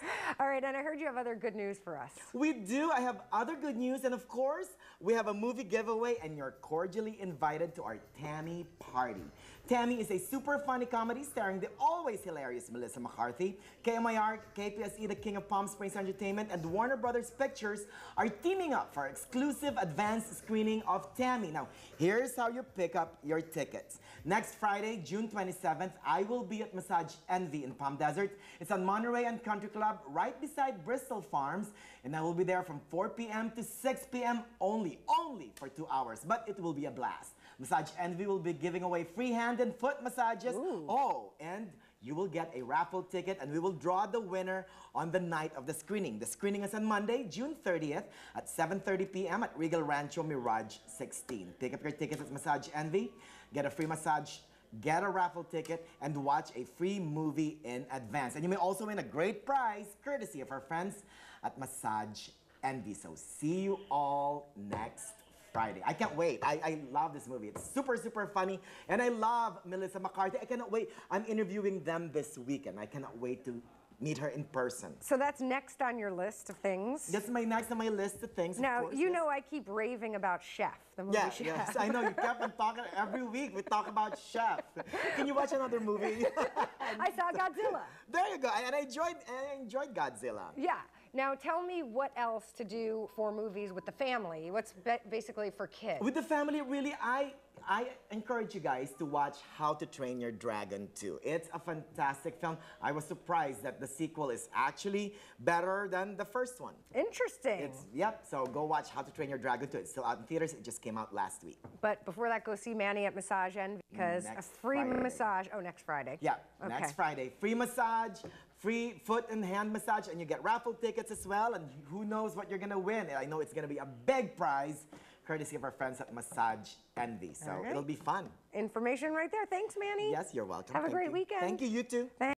news. All right, and I heard you have other good news for us. We do. I have other good news, and of course, we have a movie giveaway, and you're cordially invited to our Tammy party. Tammy is a super funny comedy starring the always hilarious Melissa McCarthy. KMIR, KPSE, the King of Palm Springs Entertainment, and Warner Brothers Pictures are teaming up for exclusive advanced screening of Tammy. Now, here's how you pick up your tickets. Next Friday, June 27th, I will be at Massage Envy in Palm Desert. It's on Monterey and Country Club right beside Bristol Farms, and I will be there from 4 p.m. to 6 p.m. only, only for two hours, but it will be a blast. Massage Envy will be giving away free hand and foot massages. Ooh. Oh, and you will get a raffle ticket and we will draw the winner on the night of the screening. The screening is on Monday, June 30th at 7.30 p.m. at Regal Rancho Mirage 16. Pick up your tickets at Massage Envy, get a free massage get a raffle ticket, and watch a free movie in advance. And you may also win a great prize courtesy of our friends at Massage Envy. So see you all next Friday. I can't wait. I, I love this movie. It's super, super funny. And I love Melissa McCarthy. I cannot wait. I'm interviewing them this weekend. I cannot wait to meet her in person. So that's next on your list of things. That's my next on my list of things. of Now, course, you yes. know I keep raving about Chef, the movie Yeah, Chef. yes, I know. You kept on talking every week. We talk about Chef. Can you watch another movie? I saw Godzilla. there you go. And I enjoyed. I enjoyed Godzilla. Yeah. Now tell me what else to do for movies with the family. What's ba- basically for kids? With the family, really, I I encourage you guys to watch How to Train Your Dragon 2. It's a fantastic film. I was surprised that the sequel is actually better than the first one. Interesting. It's yep. So go watch How to Train Your Dragon 2. It's still out in theaters. It just came out last week. but before that, go see Manny at Massage Envy because a free Friday. massage. Oh, next Friday. Yeah, Okay. next Friday. Free massage, free foot and hand massage, and you get raffle tickets as well. And who knows what you're gonna win? I know it's gonna be a big prize, courtesy of our friends at Massage Envy. So right. it'll be fun. Information right there. Thanks, Manny. Yes, you're welcome. Have a great you. weekend. Thank you. You too. Thanks.